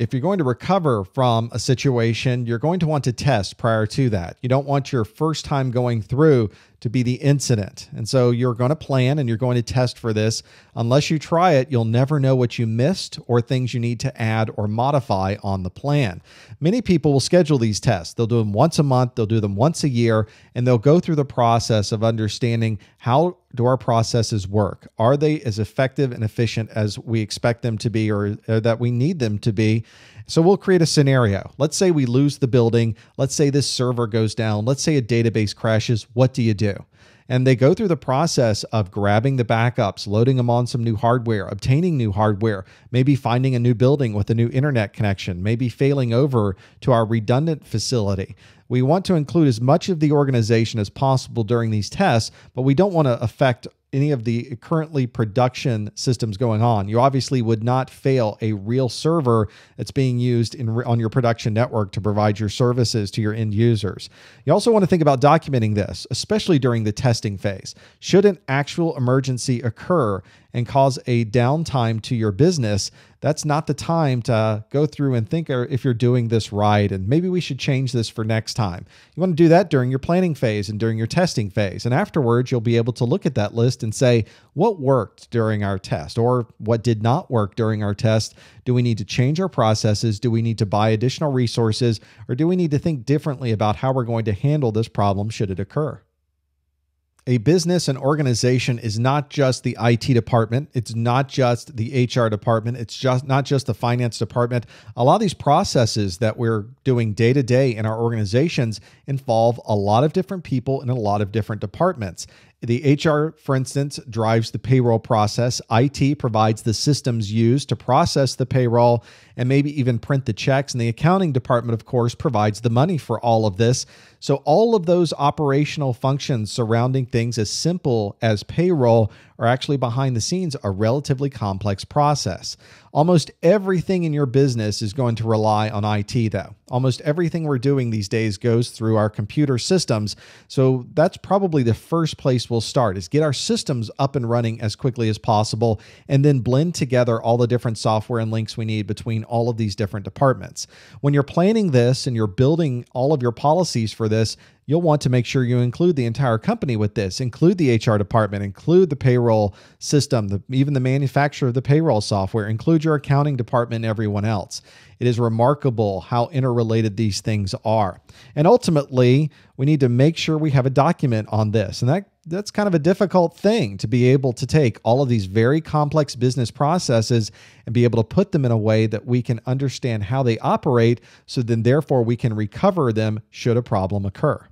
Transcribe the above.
if you're going to recover from a situation, you're going to want to test prior to that. You don't want your first time going through to be the incident. And so you're going to plan and you're going to test for this. Unless you try it, you'll never know what you missed or things you need to add or modify on the plan. Many people will schedule these tests. They'll do them once a month, they'll do them once a year, and they'll go through the process of understanding how do our processes work? Are they as effective and efficient as we expect them to be or, or that we need them to be? So we'll create a scenario. Let's say we lose the building. Let's say this server goes down. Let's say a database crashes. What do you do? And they go through the process of grabbing the backups, loading them on some new hardware, obtaining new hardware, maybe finding a new building with a new internet connection, maybe failing over to our redundant facility. We want to include as much of the organization as possible during these tests, but we don't want to affect any of the currently production systems going on. You obviously would not fail a real server that's being used in, on your production network to provide your services to your end users. You also want to think about documenting this, especially during the testing phase. Should an actual emergency occur and cause a downtime to your business, that's not the time to go through and think er, if you're doing this right and maybe we should change this for next time. You want to do that during your planning phase and during your testing phase. And afterwards, you'll be able to look at that list and say, what worked during our test or what did not work during our test? Do we need to change our processes? Do we need to buy additional resources? Or do we need to think differently about how we're going to handle this problem should it occur? A business and organization is not just the IT department, it's not just the HR department, it's just not just the finance department. A lot of these processes that we're doing day to day in our organizations involve a lot of different people in a lot of different departments. The HR, for instance, drives the payroll process. IT provides the systems used to process the payroll and maybe even print the checks. And the accounting department, of course, provides the money for all of this. So, all of those operational functions surrounding things as simple as payroll are actually behind the scenes a relatively complex process. Almost everything in your business is going to rely on IT, though. Almost everything we're doing these days goes through our computer systems. So that's probably the first place we'll start is get our systems up and running as quickly as possible and then blend together all the different software and links we need between all of these different departments. When you're planning this and you're building all of your policies for this, you'll want to make sure you include the entire company with this, include the HR department, include the payroll system, the, even the manufacturer of the payroll software, include your accounting department and everyone else. It is remarkable how interrelated these things are. And ultimately, we need to make sure we have a document on this. And that that's kind of a difficult thing to be able to take all of these very complex business processes and be able to put them in a way that we can understand how they operate so then therefore we can recover them should a problem occur.